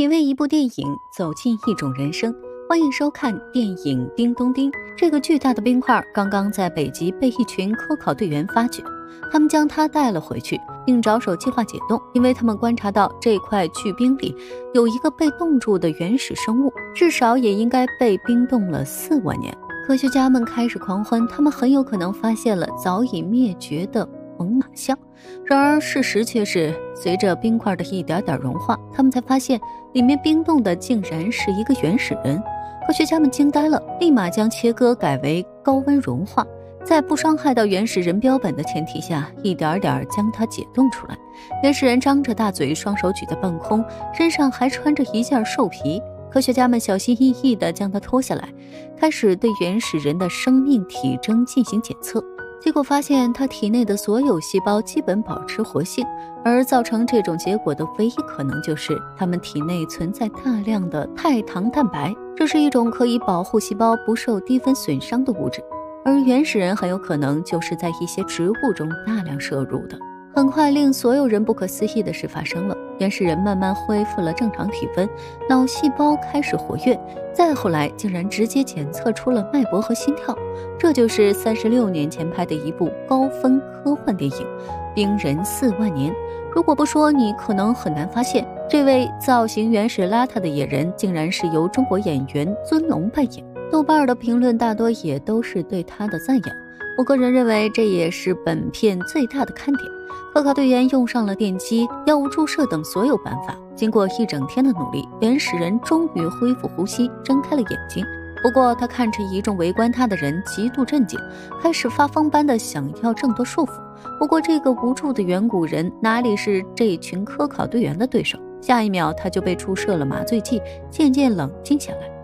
品味一部电影，走进一种人生。欢迎收看电影《叮咚叮》。这个巨大的冰块刚刚在北极被一群科考队员发掘，他们将它带了回去，并着手计划解冻，因为他们观察到这块巨冰里有一个被冻住的原始生物，至少也应该被冰冻了四万年。科学家们开始狂欢，他们很有可能发现了早已灭绝的。猛犸象，然而事实却是，随着冰块的一点点融化，他们才发现里面冰冻的竟然是一个原始人。科学家们惊呆了，立马将切割改为高温融化，在不伤害到原始人标本的前提下，一点点将它解冻出来。原始人张着大嘴，双手举在半空，身上还穿着一件兽皮。科学家们小心翼翼地将它脱下来，开始对原始人的生命体征进行检测。结果发现，他体内的所有细胞基本保持活性，而造成这种结果的唯一可能就是他们体内存在大量的肽糖蛋白，这是一种可以保护细胞不受低温损伤的物质，而原始人很有可能就是在一些植物中大量摄入的。很快，令所有人不可思议的事发生了。原始人慢慢恢复了正常体温，脑细胞开始活跃，再后来竟然直接检测出了脉搏和心跳。这就是三十六年前拍的一部高分科幻电影《冰人四万年》。如果不说，你可能很难发现，这位造型原始邋遢的野人，竟然是由中国演员尊龙扮演。豆瓣的评论大多也都是对他的赞扬。我个人认为，这也是本片最大的看点。科考队员用上了电击、药物注射等所有办法，经过一整天的努力，原始人终于恢复呼吸，睁开了眼睛。不过，他看着一众围观他的人，极度震惊，开始发疯般的想要挣脱束缚。不过，这个无助的远古人哪里是这群科考队员的对手？下一秒，他就被注射了麻醉剂，渐渐冷静下来。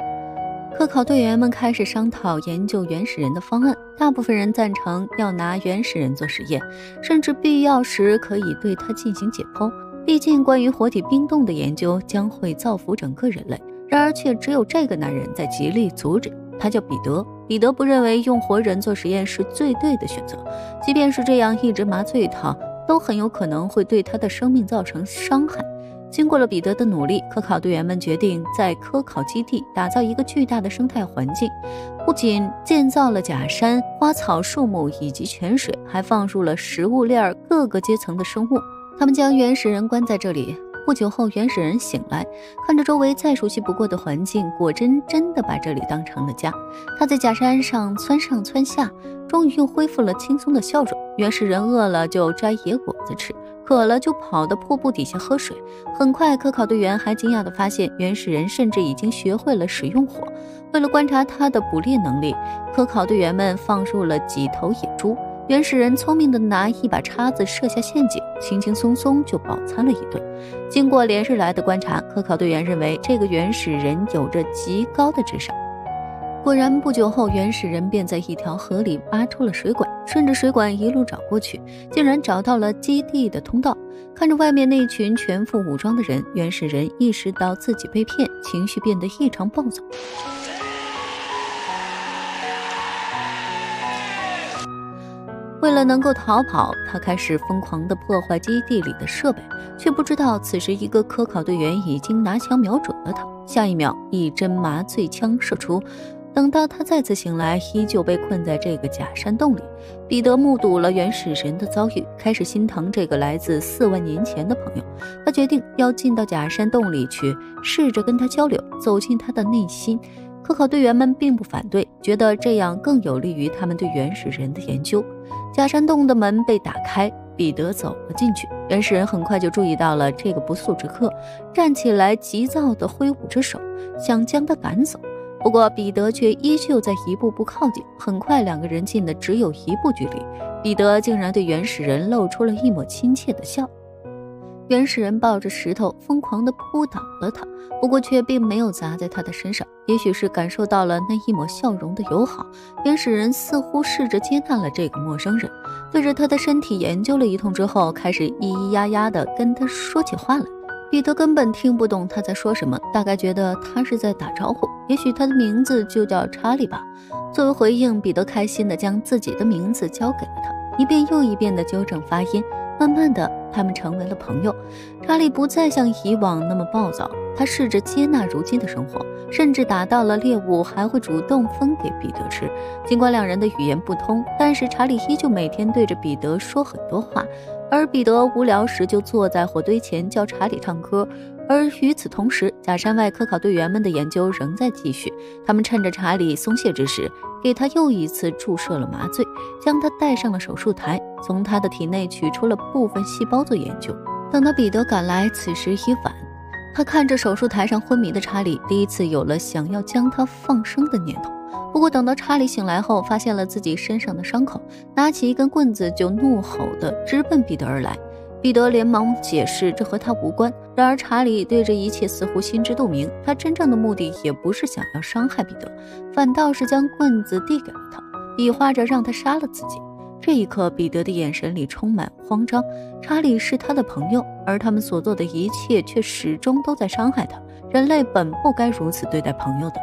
科考队员们开始商讨研究原始人的方案，大部分人赞成要拿原始人做实验，甚至必要时可以对他进行解剖。毕竟，关于活体冰冻的研究将会造福整个人类。然而，却只有这个男人在极力阻止。他叫彼得。彼得不认为用活人做实验是最对的选择，即便是这样一直麻醉他，都很有可能会对他的生命造成伤害。经过了彼得的努力，科考队员们决定在科考基地打造一个巨大的生态环境，不仅建造了假山、花草树木以及泉水，还放入了食物链各个阶层的生物。他们将原始人关在这里。不久后，原始人醒来，看着周围再熟悉不过的环境，果真真的把这里当成了家。他在假山上窜上窜下，终于又恢复了轻松的笑容。原始人饿了就摘野果子吃。渴了就跑到瀑布底下喝水。很快，科考队员还惊讶地发现，原始人甚至已经学会了使用火。为了观察他的捕猎能力，科考队员们放入了几头野猪。原始人聪明地拿一把叉子设下陷阱，轻轻松松就饱餐了一顿。经过连日来的观察，科考队员认为这个原始人有着极高的智商。果然，不久后，原始人便在一条河里挖出了水管，顺着水管一路找过去，竟然找到了基地的通道。看着外面那群全副武装的人，原始人意识到自己被骗，情绪变得异常暴躁。为了能够逃跑，他开始疯狂地破坏基地里的设备，却不知道此时一个科考队员已经拿枪瞄准了他。下一秒，一针麻醉枪射出。等到他再次醒来，依旧被困在这个假山洞里。彼得目睹了原始人的遭遇，开始心疼这个来自四万年前的朋友。他决定要进到假山洞里去，试着跟他交流，走进他的内心。科考队员们并不反对，觉得这样更有利于他们对原始人的研究。假山洞的门被打开，彼得走了进去。原始人很快就注意到了这个不速之客，站起来，急躁地挥舞着手，想将他赶走。不过，彼得却依旧在一步步靠近。很快，两个人近的只有一步距离。彼得竟然对原始人露出了一抹亲切的笑。原始人抱着石头，疯狂地扑倒了他，不过却并没有砸在他的身上。也许是感受到了那一抹笑容的友好，原始人似乎试着接纳了这个陌生人，对着他的身体研究了一通之后，开始咿咿呀呀地跟他说起话来。彼得根本听不懂他在说什么，大概觉得他是在打招呼。也许他的名字就叫查理吧。作为回应，彼得开心地将自己的名字交给了他，一遍又一遍地纠正发音。慢慢的，他们成为了朋友。查理不再像以往那么暴躁，他试着接纳如今的生活，甚至打到了猎物还会主动分给彼得吃。尽管两人的语言不通，但是查理依旧每天对着彼得说很多话，而彼得无聊时就坐在火堆前教查理唱歌。而与此同时，假山外科考队员们的研究仍在继续。他们趁着查理松懈之时，给他又一次注射了麻醉，将他带上了手术台，从他的体内取出了部分细胞做研究。等到彼得赶来，此时已晚。他看着手术台上昏迷的查理，第一次有了想要将他放生的念头。不过，等到查理醒来后，发现了自己身上的伤口，拿起一根棍子就怒吼地直奔彼得而来。彼得连忙解释，这和他无关。然而查理对这一切似乎心知肚明，他真正的目的也不是想要伤害彼得，反倒是将棍子递给了他，比划着让他杀了自己。这一刻，彼得的眼神里充满慌张。查理是他的朋友，而他们所做的一切却始终都在伤害他。人类本不该如此对待朋友的。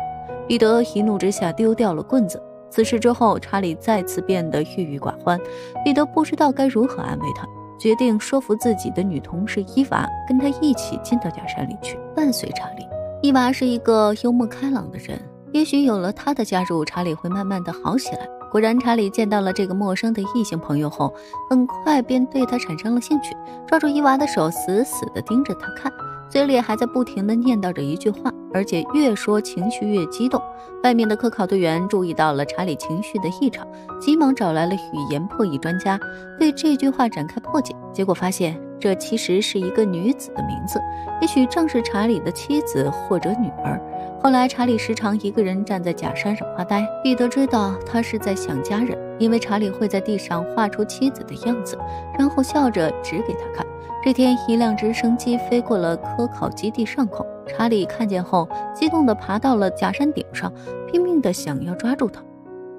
彼得一怒之下丢掉了棍子。此事之后，查理再次变得郁郁寡欢。彼得不知道该如何安慰他。决定说服自己的女同事伊娃跟他一起进到假山里去，伴随查理。伊娃是一个幽默开朗的人，也许有了她的加入，查理会慢慢的好起来。果然，查理见到了这个陌生的异性朋友后，很快便对他产生了兴趣，抓住伊娃的手，死死地盯着他看。嘴里还在不停地念叨着一句话，而且越说情绪越激动。外面的科考队员注意到了查理情绪的异常，急忙找来了语言破译专家，对这句话展开破解。结果发现，这其实是一个女子的名字，也许正是查理的妻子或者女儿。后来，查理时常一个人站在假山上发呆，彼得知道他是在想家人，因为查理会在地上画出妻子的样子，然后笑着指给他看。这天，一辆直升机飞过了科考基地上空。查理看见后，激动地爬到了假山顶上，拼命地想要抓住它，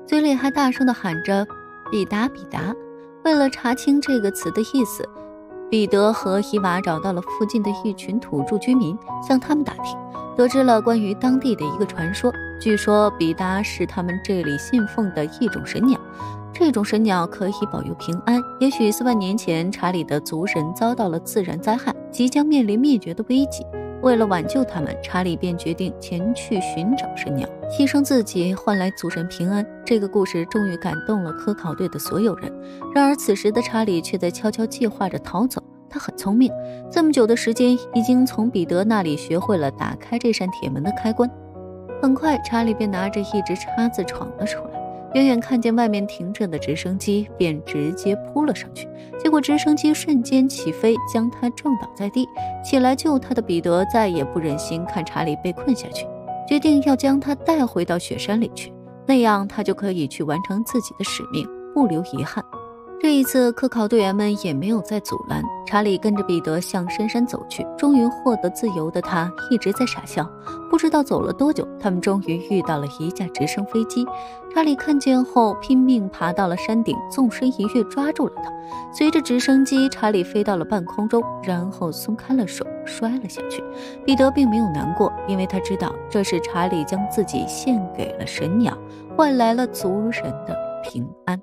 嘴里还大声地喊着“比达，比达”。为了查清这个词的意思，彼得和伊娃找到了附近的一群土著居民，向他们打听，得知了关于当地的一个传说。据说，比达是他们这里信奉的一种神鸟。这种神鸟可以保佑平安。也许四万年前，查理的族人遭到了自然灾害，即将面临灭绝的危机。为了挽救他们，查理便决定前去寻找神鸟，牺牲自己换来族人平安。这个故事终于感动了科考队的所有人。然而，此时的查理却在悄悄计划着逃走。他很聪明，这么久的时间，已经从彼得那里学会了打开这扇铁门的开关。很快，查理便拿着一支叉子闯了出来。远远看见外面停着的直升机，便直接扑了上去。结果直升机瞬间起飞，将他撞倒在地。起来救他的彼得再也不忍心看查理被困下去，决定要将他带回到雪山里去，那样他就可以去完成自己的使命，不留遗憾。这一次，科考队员们也没有再阻拦。查理跟着彼得向深山走去。终于获得自由的他一直在傻笑。不知道走了多久，他们终于遇到了一架直升飞机。查理看见后，拼命爬到了山顶，纵身一跃，抓住了它。随着直升机，查理飞到了半空中，然后松开了手，摔了下去。彼得并没有难过，因为他知道这是查理将自己献给了神鸟，换来了族人的平安。